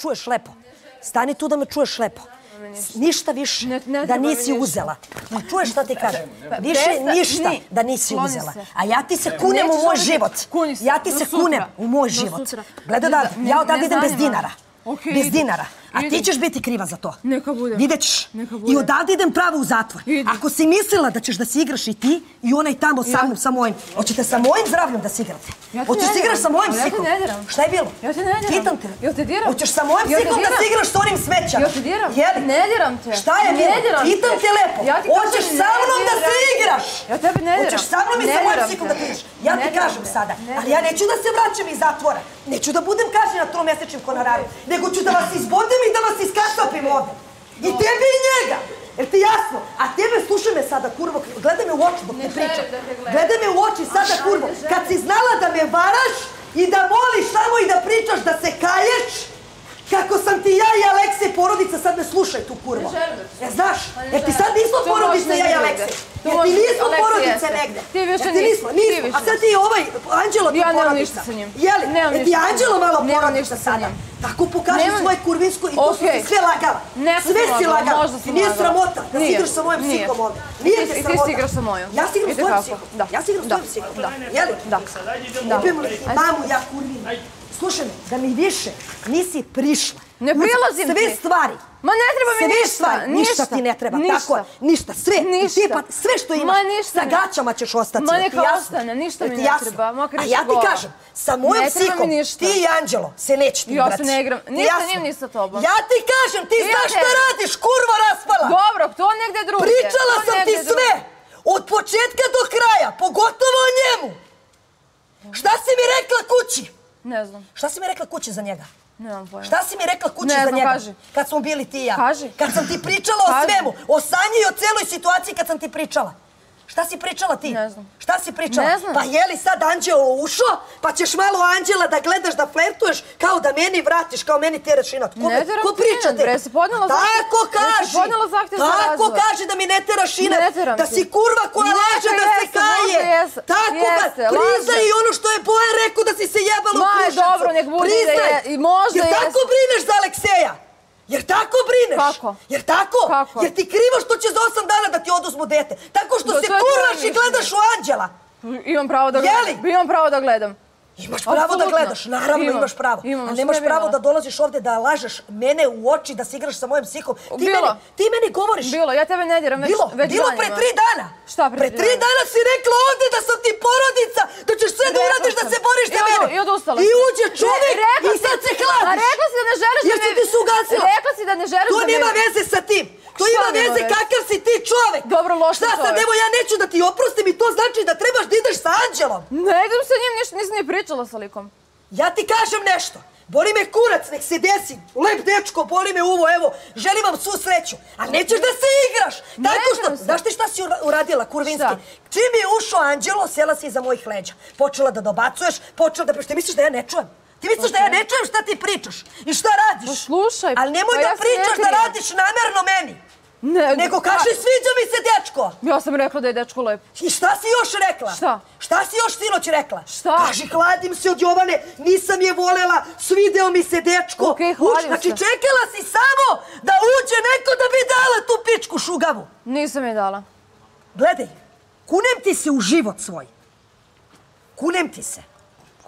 čuješ lepo. Stani tu da me čuješ lepo. Ništa više da nisi uzela. Pa čuješ šta ti kažem? Više ništa da nisi uzela. A ja ti se kunem u moj život. Ja ti se kunem u moj život. Gledaj da ja odavde idem bez dinara. Bez dinara. A ti ćeš biti kriva za to. Neka bude. Vidjet ćeš. I odavde idem pravo u zatvor. Ako si mislila da ćeš da si igraš i ti i onaj tamo sa mnom, sa mojim, hoćete sa mojim zdravljom da si igrate? Hoćeš si igraš sa mojim psikom? Ja te ne diram. Šta je bilo? Ja te ne diram. Pitam te. Jel te diram? Hoćeš sa mojim psikom da si igraš s onim smećama? Jel te diram? Jeli? Ne diram te. Šta je Ne bilo? te. Pitam te lepo. Ja ti Hoćeš ne sa mnom da se igraš? Ja tebe ne diram. Hoćeš sa mnom i Ne sa mojim psikom te. da ti igraš? Ja Ne ti kažem sada. Ne Ali ja neću da se vraćam iz zatvora. Neću da budem kažnjena tromesečnim honorarom. Nego ću da vas izbodem i da vas iskasapim ovde. I tebe i njega. Jel ti jasno? A tebe, slušaj me sada, kurvo, gledaj me u oči dok Ne te pričam. Gledaj me u oči sada, kurvo. Kad si znala da me varaš i da voliš samo i da pričaš da se kaješ, kako sam ti ja i Alekse porodica, sad me slušaj tu, kurvo. Ne želim da te E, znaš, Pa ne jer ti sad nismo porodice možda ja i. Alekse. Jer ti nismo porodice negde. Ti više ti nismo, ti nismo. A sad ti ovaj, Anđelo ti Ja nemam porodica. ništa sa njim. Jeli? Nemam E ti ništa Anđelo malo porodica ništa sa sada. Tako pokaži svoje kurvinsko i to su ti sve lagala. Sve si lagala, možda Ti nije sramota da si igraš sa nije. psikom ovde. Nije I ti ti si sramota. igraš sa mojom. Ja si igram s Itekako, psikom. Ja si igram s Da, tvojom psikom. Jeli? Da. Da. Ubijemo li ti mamu, ja kurvim. Slušaj me, da mi više nisi prišla. Ne prilazim Sve ti. stvari. Ma ne treba mi Sve ništa, stvari, ništa ništa, ti ne treba, ništa. tako je, ništa, sve, Ništa. Ti pa, sve što imaš, Ma ništa sa gaćama ćeš ostati. Ma ti neka ostane, ništa mi ti ne jasno? treba, makar A ja ti kažem, sa mojom Ne psikom, ti i Anđelo se nećete Ja se igrati. ne igram, Ti ništa nijem ni sa tobom. Ja ti kažem, ti Ja znaš šta radiš, kurva raspala. Dobro, to negde drugdje. Pričala to sam ti sve, od početka do kraja, pogotovo o njemu. Šta si mi rekla kući? Ne znam, Šta si mi rekla kući za njega? nemam pojma. Šta si mi rekla kući Ne za znam, njega? kaži. Kad smo bili ti i ja. Kaži. Kad sam ti pričala o Kaži. svemu. O sanji i o celoj situaciji kad sam ti pričala. Šta si pričala ti? Ne znam. Šta si pričala? Ne znam. Pa je li sad Anđelo ušao, pa ćeš malo Anđela da gledaš, da flertuješ, kao da meni vratiš, kao meni teraš inat. Ko, Ne teram ko ti priča bre, si podnela zahtev- Tako bre, si kaži. podnela zahtev za Tako razvod. kaži da mi ne teraš inat. Ne teram Da si kurva koja laže da se kaje. jeste. Tako ka, priznaj laže. i ono što je Bojan rekao da si se jebala u Ma, Kruševcu. dobro, nek bude da je- i možda Jer tako brineš za Alekseja? Jer tako brineš? Kako? Jer tako? Kako? Jer ti krivo što će za osam dana da ti oduzmu dete. Tako što se kurvaš tvoje i gledaš u Anđela. Imam pravo da Jeli? gledam. Imam pravo da gledam. Imaš pravo da gledaš, naravno imaš pravo. Imam, Ali što nemaš pravo da dolaziš ovde da lažeš mene u oči, da se igraš sa mojim psikom. Ti Bilo. Meni, ti meni govoriš. Bilo, ja tebe ne diram već, Bilo, već bilo danima. pre tri dana. Šta pre Pre tri tri dana? dana si rekla ovde da sam ti porodica, da ćeš sve da uradiš da se boriš za I mene. i odustala I sam. uđe čovjek i sad si- se hladiš. A rekla si da ne želiš Jer da si me... ti se ugasila. Rekla si da ne želiš To da me... nema veze sa tim. To Šta ima veze kakav si ti čovek. Dobro, loš Šta si sad, čovek. evo ja neću da ti oprostim i to znači da trebaš da ideš sa Anđelom. Ne idem sa njim, ništa nisam ni pričala sa likom. Ja ti kažem nešto. Boli me kurac, nek se desi. Lep dečko, boli me uvo, evo. Želim vam svu sreću. A nećeš da se igraš. Tako što, se. znaš ti šta si ura- uradila, Kurvinski? Šta? Čim je ušao Anđelo, sela si iza mojih leđa. Počela da dobacuješ, počela da... Ti misliš da ja ne čujem? Ti misliš da ja ne čujem šta ti pričaš? I šta radiš? Pa slušaj, Ali nemoj pa da ja pričaš da radiš namerno meni. Ne, Nego kaži sviđa mi se dečko. Ja sam rekla da je dečko lep. I šta si još rekla? Šta? Šta si još sinoć rekla? Šta? Kaži, hladim se od Jovane, nisam je volela, svideo mi se dečko. Okej, Uč- hladim Znači, se. čekala si samo da uđe neko da bi dala tu pičku šugavu. Nisam je dala. Gledaj, kunem ti se u život svoj. Kunem ti se.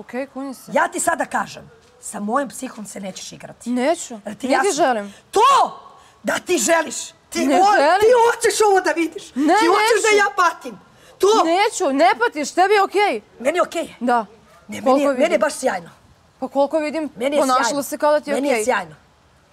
Okej, kunji se. Ja ti sada kažem, sa mojim psihom se nećeš igrati. Neću. Jel ti jasno? želim. To! Da ti želiš. Ti, Ne vo- želim. ti hoćeš ovo da vidiš. Ne, ti hoćeš neću. da ja patim. To! Neću, ne patiš, tebi je okej. Meni je okej. Da. Ne, meni, je, meni je vidim. baš sjajno. Pa koliko vidim, Meni je ponašala sjajno. se kao da ti je okej. Meni je sjajno.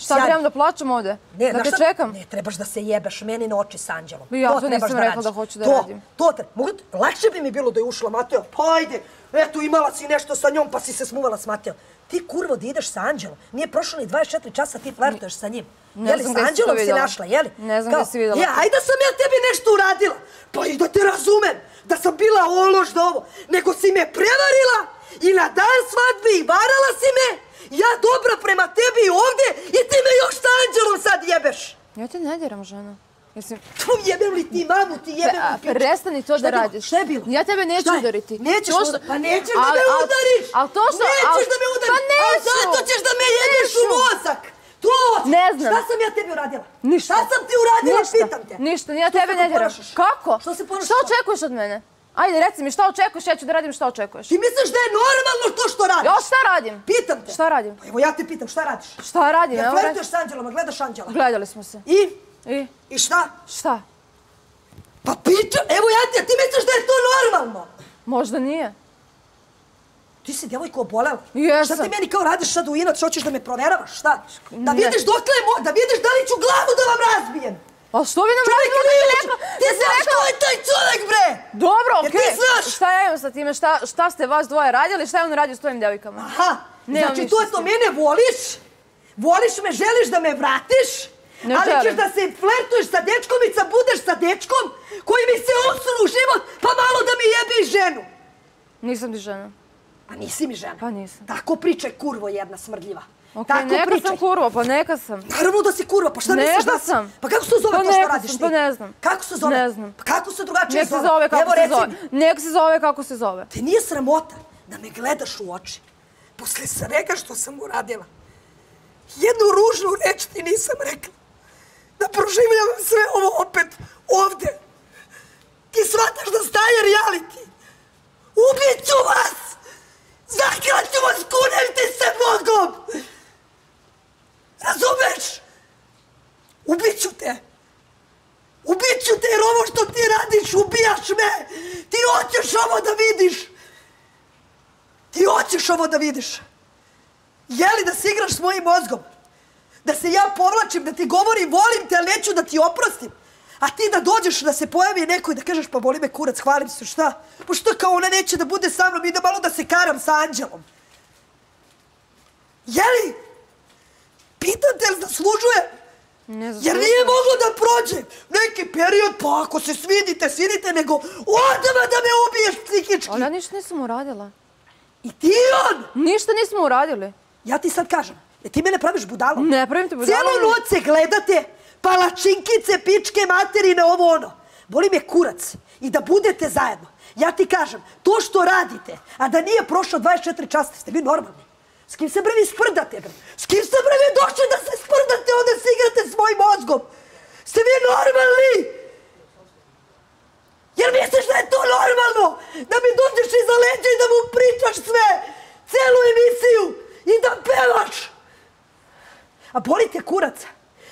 Šta sjajno. trebam da plačem ovde? Ne, da te čekam? Ne, trebaš da se jebeš meni na oči s Anđelom. Ja to trebaš nisam rekla radiš. da hoću da to, radim. To, te, mogu, lakše bi mi bilo da je ušla Mateo. Pa ajde, eto imala si nešto sa njom pa si se smuvala s Mateo. Ti kurvo da ideš sa Anđelom. Nije prošlo ni 24 časa ti flertuješ sa njim. Ne jeli, znam gde si to Anđelom si našla, jeli? Ne znam Kao, gde si videla. Ja, ajde da sam ja tebi nešto uradila. Pa i da te razumem. Da sam bila ološ da ovo. Nego si me prevarila i na dan svadbi varala si me. Ja dobra prema tebi ovdje i ti me još sa Anđelom sad jebeš. Ja te ne diram, žena. Mislim, Tu jebem li ti mamu, ti jebem a, li pičku. prestani to da radiš. Šta je bilo? Ja tebe neću Šta udariti. Nećeš To što- pa nećeš da me udariš. al to što- Nećeš al- da me udariš. Pa A neću. zato ćeš da me jebeš u mozak. To. Ne znam. Šta sam ja tebi uradila? Ništa. Šta sam ti uradila, Ništa. pitam te. Ništa, ja tebe ne ponašaš? Kako? Što se ponašaš Šta očekuješ od mene? Ajde, reci mi, šta očekuješ, ja ću da radim šta očekuješ. Ti misliš da je normalno to što radiš? Ja šta radim? Pitam te. Šta radim? Pa evo ja te pitam, šta radiš? Šta radim? Ja reci. s Anđelom, gledaš Anđela. Gledali smo se. I? I? I šta? Šta? Pa pitam, evo ja te, ti misliš da je to normalno? Možda nije. Ti si djevojko obolela. Jesam. Šta ti meni kao radiš sad u inac, hoćeš da me proveravaš, šta? Da vidiš dokle je mo- da vidiš da li ću glavu da vam razbijem. A što bi nam radilo da si uči- rekla? Ti si rekla- ko je taj čovjek, bre? Dobro, Jer okej. ti znaš. Šta ja imam sa time? Šta, šta ste vas dvoje radili? Šta je on radio s tvojim devojkama? Aha, Nemam znači to je to, mene voliš, voliš me, želiš da me vratiš, Ne ali želim. ćeš da se flertuješ sa dečkom i sa budeš sa dečkom koji mi se usunu u život, pa malo da mi jebi ženu. Nisam ti žena. Pa nisi mi žena. Pa nisam. Tako pričaj, kurvo jedna smrdljiva. Ok, Tako neka pričaj. sam kurva, pa neka sam. Naravno da si kurva, pa šta Neka misliš da si? sam. Pa kako se zove Pa to što neka radiš sam, ti? pa ne znam. Kako se zove? Ne znam. Pa kako se drugačije Nek se zove kako Evo, se zove. mi. Nek se zove kako se zove. Te nije sramota da me gledaš u oči. Posle svega što sam uradila. Jednu ružnu reč ti nisam rekla. Da proživljavam sve ovo opet ovde. Ti shvataš da staje reality. Ubit ću vas! Zakraću vas, kunem ti se Bogom! Razumeš? Ubit ću te. Ubit ću te jer ovo što ti radiš, ubijaš me. Ti hoćeš ovo da vidiš. Ti vidiš. Jeli da se igraš s mojim mozgom? Da se ja povlačim, da ti govorim volim te, ali neću da ti oprostim. A ti da dođeš da se pojavi neko i da kažeš pa voli me kurac, hvalim se, šta? Pa što kao ona neće da bude sa mnom i da malo da se karam sa Anđelom? Jeli? Pitam te, jel zaslužuje? Ne znam. Jer nije moglo da prođe neki period, pa ako se svidite, svidite, nego odmah da me ubiješ psihički. Ja ništa nisam uradila. I ti on! Ništa nismo uradili. Ja ti sad kažem, da ti mene praviš budalom. Ne pravim te budalom. Cijelu noć se gledate, palačinkice, pičke, materine, ovo ono. Boli me kurac i da budete zajedno. Ja ti kažem, to što radite, a da nije prošlo 24 časa, ste vi normalni. S kim se bre vi sprdate, bre? S kim ste bre vi došli da se sprdate, onda se igrate s mojim mozgom? Ste vi normalni? Jer misliš da je to normalno? Da mi dođeš iza leđa i da mu pričaš sve, celu emisiju i da pevaš? A boli te kurac.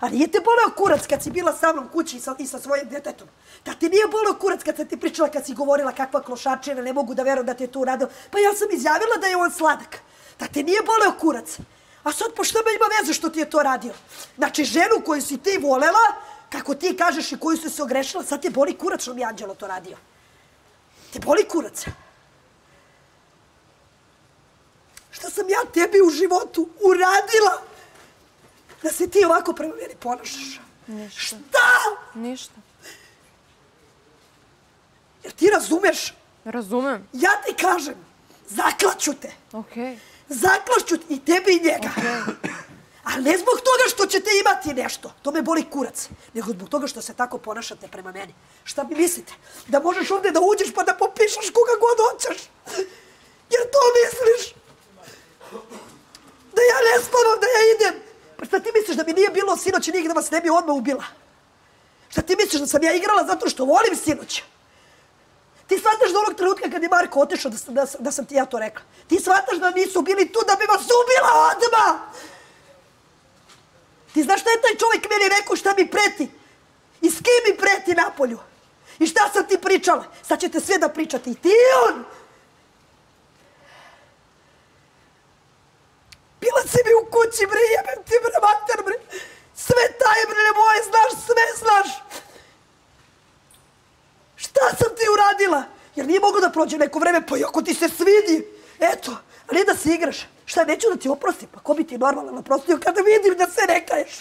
A nije te boleo kurac kad si bila sa mnom kući i sa, i sa svojim djetetom. Da ti nije boleo kurac kad sam ti pričala, kad si govorila kakva klošačina, ne mogu da verujem da ti je to uradio. Pa ja sam izjavila da je on sladak. Da te nije boleo kurac. A sad pošto me ima veze što ti je to radio? Znači ženu koju si ti volela, kako ti kažeš i koju si se ogrešila, sad te boli kurac što mi Anđelo to radio. Te boli kurac. Šta sam ja tebi u životu uradila? Da se ti ovako prema meni ponašaš. Ništa. Šta? Ništa. Jer ti razumeš? Razumem. Ja ti kažem, zaklaću te. Okej. Zaklaću i tebi i njega. Ali ne zbog toga što ćete imati nešto. To me boli kurac. Nego zbog toga što se tako ponašate prema meni. Šta mi mislite? Da možeš ovdje da uđeš pa da popišaš koga god hoćeš? Jer to misliš? Da ja ne spavam, da ja idem? Pa šta ti misliš da mi nije bilo sinoć i nije da vas ne bi odmah ubila? Šta ti misliš da sam ja igrala zato što volim sinoć? Ti shvataš da onog trenutka kad je Marko otešao da, da, sam- da sam ti ja to rekla. Ti shvataš da nisu bili tu da bi vas ubila odmah. Ti znaš šta je taj čovjek meni rekao šta mi preti? I s kim mi preti napolju? I šta sam ti pričala? Sad ćete sve da pričate i ti i on. Bila si mi u kući, bre, jebem ti, bre, mater, bre. Sve taje, bre, moje, znaš, sve znaš. Šta sam ti uradila? Jer nije moglo da prođe neko vreme, pa i ako ti se svidi, eto, ali da se igraš. Šta, neću da ti oprostim, pa ko bi ti normalno naprostio kada vidim da se rekaješ?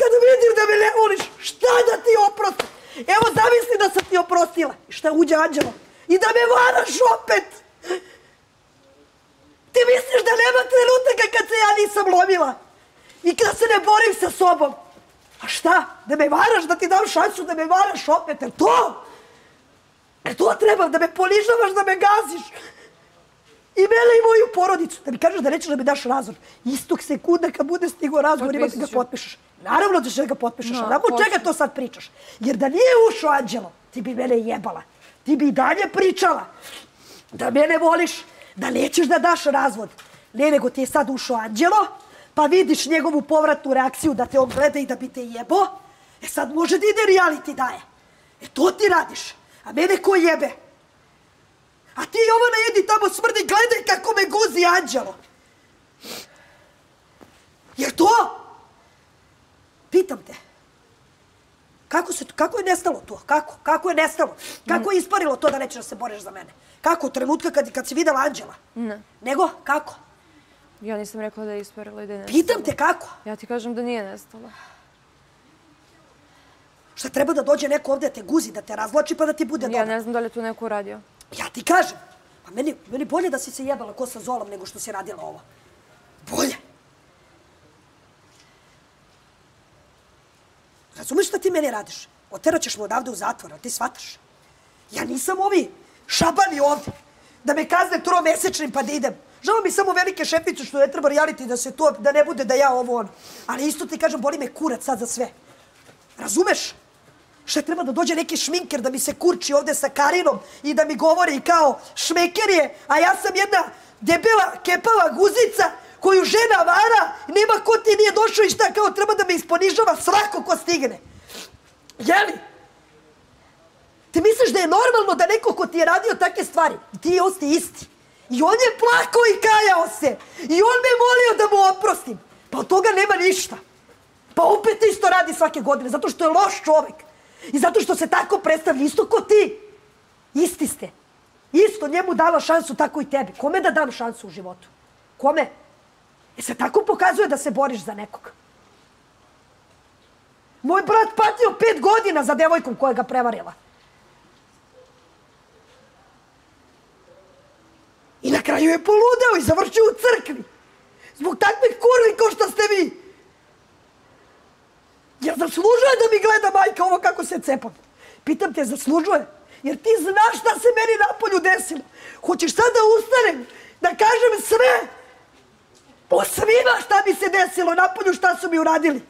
Kada vidim da me ne voliš, šta da ti oprostim? Evo, zamisli da sam ti oprostila. I šta uđe Anđelo? I da me varaš opet! Ti misliš da nema trenutaka kad se ja nisam lomila? I kad se ne borim sa sobom? A šta Šta? Da me varaš, da ti dam šansu da me varaš opet, je to? E to treba, da me ponižavaš, da me gaziš. I mene i moju porodicu. Da mi kažeš da nećeš da mi daš razvor. Istog sekunda kad bude stigo razvor, ima ti ga potpišeš. Naravno da ćeš da ga potpišeš. No, Naravno čega to sad pričaš? Jer da nije ušao Anđelo, ti bi mene jebala. Ti bi dalje pričala da mene voliš, da nećeš da daš razvod. Ne, nego ti je sad ušao Anđelo, pa vidiš njegovu povratnu reakciju da te on gleda i da bi te jebo. E sad može da ide reality daje. E to ti radiš. A mene ko jebe? A ti Jovana jedi tamo smrdi, gledaj kako me guzi Anđelo. Je to? Pitam te. Kako, se, kako je nestalo to? Kako? Kako je nestalo? Kako je isparilo to da nećeš da se boriš za mene? Kako? Trenutka kad, kad si videla Anđela? Ne. Nego? Kako? Ja nisam rekla da je isparilo i da je nestalo. Pitam te kako? Ja ti kažem da nije nestalo. Šta treba da dođe neko ovdje da te guzi, da te razvlači pa da ti bude dobro? Ja ne znam da li je tu neko uradio. Ja ti kažem. Pa meni, meni bolje da si se jebala ko sa Zolom nego što si radila ovo. Bolje. Razumeš šta ti meni radiš? Oterat ćeš me odavde u zatvor, ti shvataš? Ja nisam ovi šabani ovdje da me kazne tromesečnim pa da idem. Žao mi samo velike šefice što ne treba realiti da se to, da ne bude da ja ovo ono. Ali isto ti kažem, boli me kurac sad za sve. Razumeš? Šta treba da dođe neki šminker da mi se kurči ovde sa Karinom i da mi govori kao šmeker je, a ja sam jedna debela, kepava guzica koju žena vara, nema ko ti nije došao i šta kao treba da me isponižava svako ko stigne. Jeli? Ti misliš da je normalno da neko ko ti je radio takve stvari, ti osti isti. I on je plakao i kajao se. I on me molio da mu oprostim. Pa od toga nema ništa. Pa opet isto radi svake godine, zato što je loš čovek. I zato što se tako predstavlja, isto ko ti. Isti ste. Isto njemu dala šansu, tako i tebi. Kome da dam šansu u životu? Kome? E se tako pokazuje da se boriš za nekog. Moj brat patio pet godina za devojkom koja ga prevarila. I na kraju je poludeo i završio u crkvi. Zbog takvih kurvi kao što ste vi. Ja zaslužuje da mi gleda majka ovo kako se cepam? Pitam te, zaslužuje? Jer ti znaš šta se meni na polju desilo. Hoćeš sad da ustanem, da kažem sve? O svima šta mi se desilo na polju, šta su mi uradili.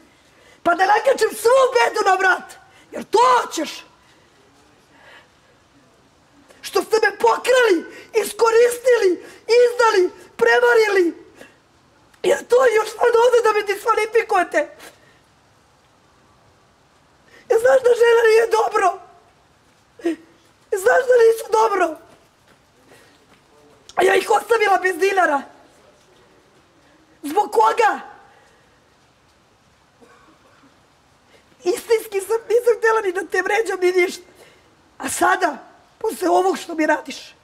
Pa da nakačem svu bedu na vrat. Jer to hoćeš. Što ste me pokrali, iskoristili, izdali, prevarili. Jer to je još sad ovde da me diskvalifikujete. E, znaš da žena nije dobro. Ja znaš da nisu dobro. A ja ih ostavila bez dinara. Zbog koga? Istinski sam, nisam htjela ni da te vređam ni ništa. A sada, posle ovog što mi radiš,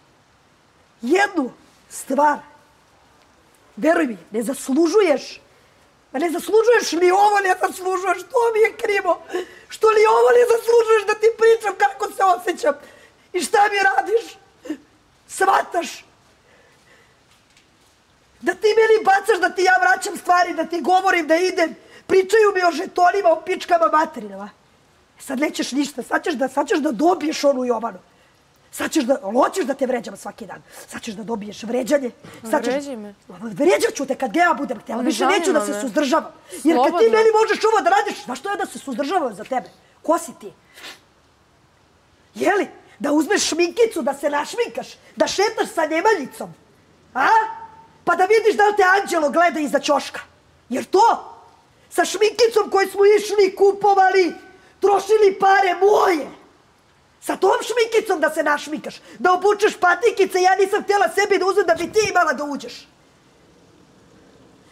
jednu stvar, veruj mi, ne zaslužuješ Ma ne zaslužuješ li ovo, ne zaslužuješ, to mi je krivo. Što li ovo ne zaslužuješ da ti pričam kako se osjećam? I šta mi radiš? Svataš? Da ti meni bacaš, da ti ja vraćam stvari, da ti govorim, da idem. Pričaju mi o žetonima, o pičkama materinama. Sad nećeš ništa, sad ćeš da, sad ćeš da dobiješ onu Jovanu. Sad ćeš da, hoćeš da te vređam svaki dan. Sad ćeš da dobiješ vređanje. Sad ćeš... Vređi me. Vređat ću te kad ja budem htjela. Više neću da se suzdržavam. Jer kad ti meni možeš ovo da radiš, zašto ja da se suzdržavam za tebe? Ko si ti? Jeli? Da uzmeš šminkicu, da se našminkaš, da šetaš sa njemaljicom. A? Pa da vidiš da li te anđelo gleda iza čoška. Jer to? Sa šminkicom koju smo išli, kupovali, trošili pare moje. Sa tom šmikicom da se našmikaš, da obučeš patikice, ja nisam htjela sebi da uzem da bi ti imala da uđeš.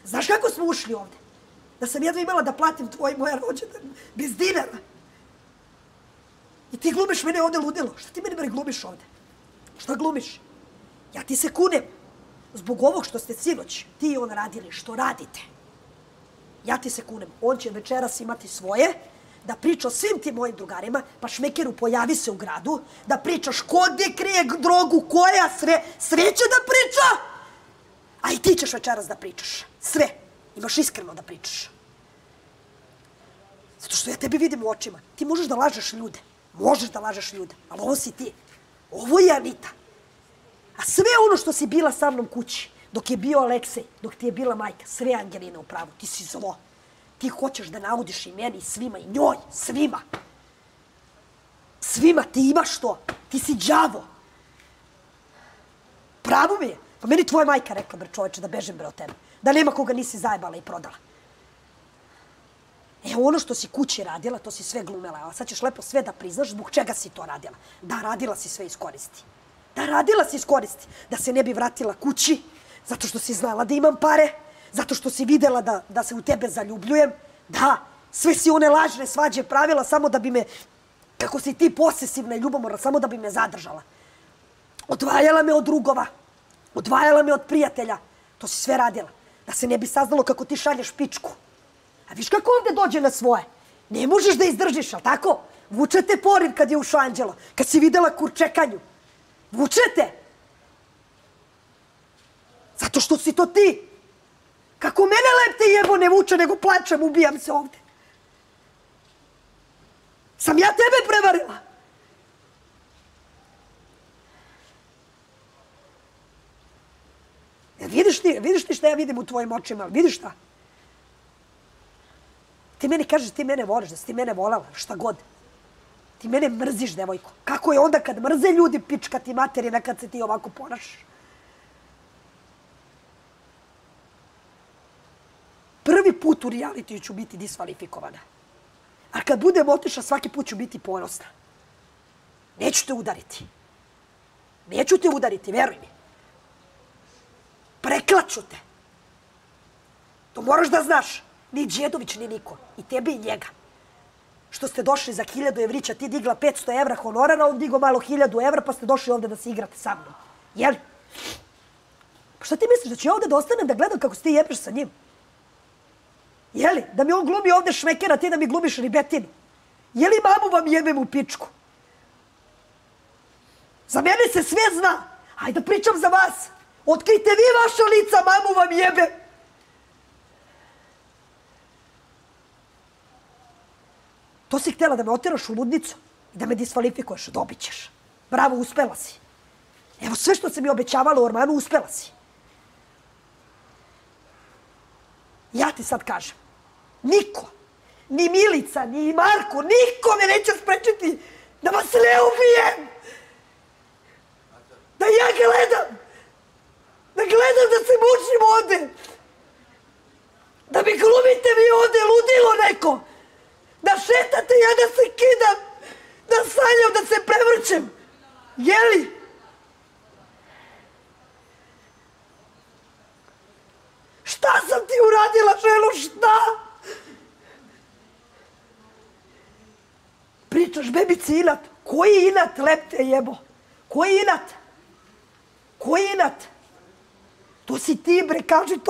Znaš kako smo ušli ovde? Da sam jedva imala da platim tvoj moja rođena bez dinara. I ti glumiš mene ovde ludilo. Šta ti meni bre glumiš ovde? Šta glumiš? Ja ti se kunem. Zbog ovog što ste sinoć, ti i on radili, što radite. Ja ti se kunem. On će večeras imati svoje, da priča o svim tim mojim drugarima, pa šmekeru pojavi se u gradu, da pričaš ko gdje krije drogu, koja sre, sreće da priča. A i ti ćeš večeras da pričaš. Sve. Imaš iskreno da pričaš. Zato što što ja tebi vidim u očima. Ti možeš da lažeš ljude. Možeš da lažeš ljude. Ali ovo si ti. Ovo je Anita. A sve ono što si bila sa mnom kući, dok je bio Aleksej, dok ti je bila majka, sve Angelina u pravu. Ti si zlo. Ti hoćeš da naudiš i meni, i svima, i njoj, svima. Svima ti imaš to. Ti si džavo. Pravo mi je. Pa meni tvoja majka rekla, bre čoveče, da bežem bre od tebe. Da nema koga nisi zajebala i prodala. E, ono što si kući radila, to si sve glumela. A sad ćeš lepo sve da priznaš zbog čega si to radila. Da, radila si sve iskoristi. Da, radila si iskoristi. Da se ne bi vratila kući, zato što si znala da imam pare, zato što si videla da, da se u tebe zaljubljujem. Da, sve si one lažne svađe pravila samo da bi me, kako si ti posesivna i ljubomorna, samo da bi me zadržala. Odvajala me od drugova, odvajala me od prijatelja. To si sve radila. Da se ne bi saznalo kako ti šalješ pičku. A viš kako ovde dođe na svoje? Ne možeš da izdržiš, ali tako? Vučete poriv kad je ušao Anđelo. Kad si videla kurčekanju. Vučete! Zato što si to ti. Kako mene lepte jebo ne vuče, nego plačem, ubijam se ovde. Sam ja tebe prevarila. Ja, vidiš ti, vidiš ti šta ja vidim u tvojim očima? Vidiš šta? Ti meni kažeš, ti mene voliš, da si ti mene volala, šta god. Ti mene mrziš, devojko. Kako je onda kad mrze ljudi pička ti materina kad se ti ovako ponašaš? Put u realitiju ću biti diskvalifikovana. A kad budem otišla, svaki put ću biti ponosna. Neću te udariti. Neću te udariti, veruj mi. Preklaću te. To moraš da znaš. Ni Đedović, ni niko. I tebe i njega. Što ste došli za hiljadu evrića, ti digla 500 evra honorara, on digo malo hiljadu evra, pa ste došli ovde da se igrate sa mnom. Jel? Pa šta ti misliš, da ću ja ovde da ostanem da gledam kako se ti jebeš sa njim? Jeli? Da mi on glumi ovde šmekera, ti da mi glumiš ribetinu. Jeli mamu vam jebem u pičku? Za mene se sve zna. Hajde da pričam za vas. Otkrite vi vaša lica, mamu vam jebem. To si htjela da me otiraš u ludnicu i da me diskvalifikuješ. dobit ćeš. Bravo, uspela si. Evo sve što se mi obećavala u Ormanu, uspela si. Ja ti sad kažem, niko, ni Milica, ni Marko, niko me neće sprečiti da vas ne ubijem. Da ja gledam, da gledam da se mučim ovde. Da mi glumite vi ovde ludilo neko da šetate, ja da se kidam, da sanjam, da se prevrćem. Jeli? Šta sam ti uradila, želu, šta? Pričaš, bebici, inat. Koji inat, lepte jebo? Koji inat? Koji inat? To si ti, bre, kaži to.